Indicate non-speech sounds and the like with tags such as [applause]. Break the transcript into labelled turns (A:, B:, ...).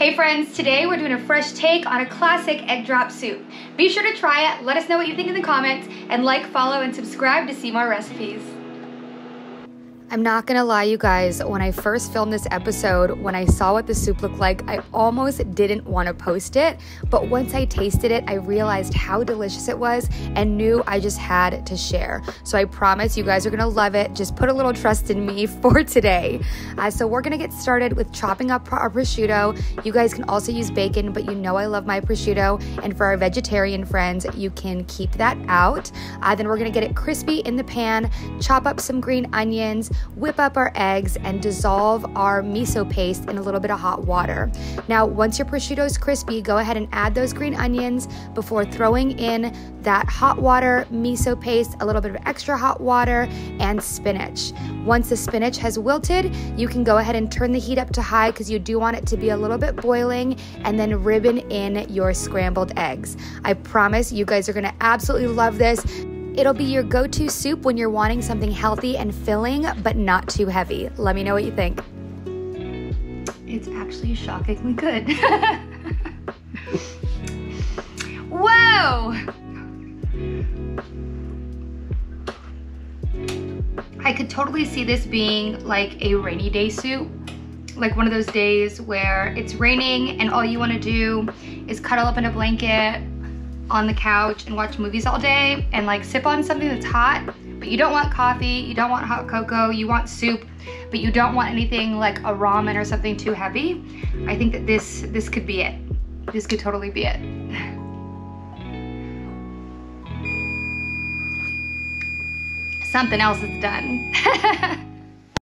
A: Hey friends, today we're doing a fresh take on a classic egg drop soup. Be sure to try it, let us know what you think in the comments, and like, follow, and subscribe to see more recipes. I'm not gonna lie, you guys, when I first filmed this episode, when I saw what the soup looked like, I almost didn't wanna post it. But once I tasted it, I realized how delicious it was and knew I just had to share. So I promise you guys are gonna love it. Just put a little trust in me [laughs] for today. Uh, so we're gonna get started with chopping up our prosciutto. You guys can also use bacon, but you know I love my prosciutto. And for our vegetarian friends, you can keep that out. Uh, then we're gonna get it crispy in the pan, chop up some green onions whip up our eggs, and dissolve our miso paste in a little bit of hot water. Now, once your prosciutto is crispy, go ahead and add those green onions before throwing in that hot water, miso paste, a little bit of extra hot water, and spinach. Once the spinach has wilted, you can go ahead and turn the heat up to high because you do want it to be a little bit boiling, and then ribbon in your scrambled eggs. I promise you guys are gonna absolutely love this. It'll be your go to soup when you're wanting something healthy and filling, but not too heavy. Let me know what you think. It's actually shockingly good. [laughs] Whoa! I could totally see this being like a rainy day soup. Like one of those days where it's raining and all you wanna do is cuddle up in a blanket, on the couch and watch movies all day and like sip on something that's hot, but you don't want coffee, you don't want hot cocoa, you want soup, but you don't want anything like a ramen or something too heavy, I think that this, this could be it. This could totally be it. [laughs] Something else is done. [laughs]